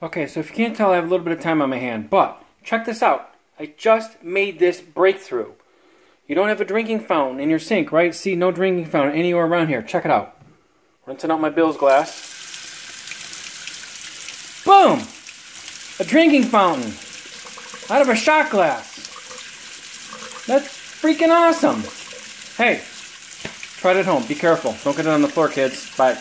Okay, so if you can't tell, I have a little bit of time on my hand, but check this out. I just made this breakthrough. You don't have a drinking fountain in your sink, right? See, no drinking fountain anywhere around here. Check it out. Rinsing out my Bill's glass. Boom! A drinking fountain out of a shot glass. That's freaking awesome. Hey, try it at home. Be careful. Don't get it on the floor, kids. Bye.